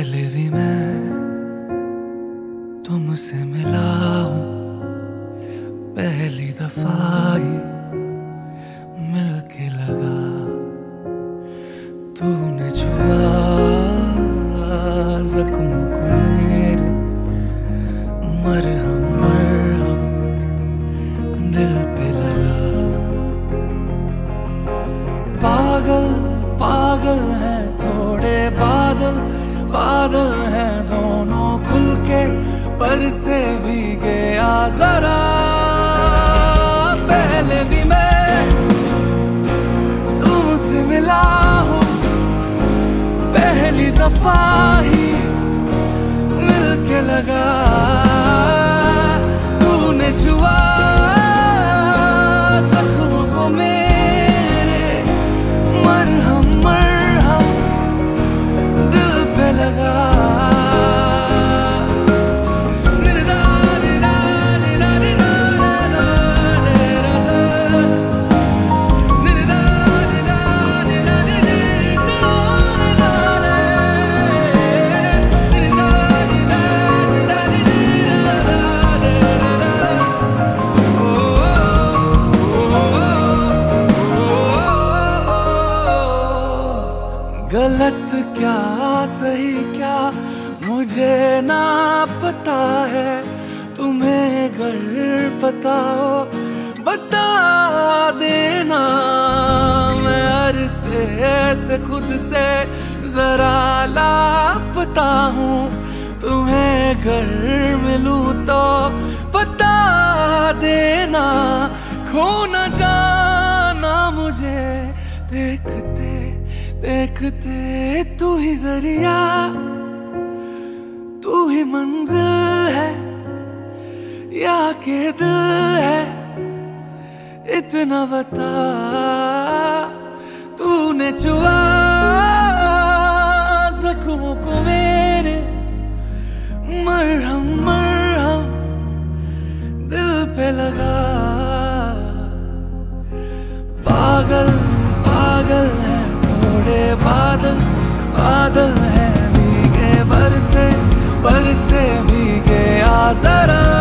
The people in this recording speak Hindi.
पहले भी मैं तुमसे मिला हूँ। पहली दफ़ा ही मिलके लगा। तूने छुआ जख्म को मेरे मरहम दिल पे लगा। पागल पागल है थोड़े बादल। बादल हैं दोनों खुल के पर से भी गलत क्या, सही क्या, मुझे ना पता है। तुम्हें अगर पता हो, बता देना। मैं अरसे से, खुद से जरा लापता हूँ। तुम्हें घर मिलूं तो बता देना। खो न जाना मुझे, देखते देखते तू ही ज़रिया, तू ही मंजिल है, या के दिल है, इतना बता, तूने छुआ जख्मों को मेरे, मरहम मरहम दिल पे लगा। पागल पागल है। बादल बादल है भीगे बरसे बरसे भीगे आ जरा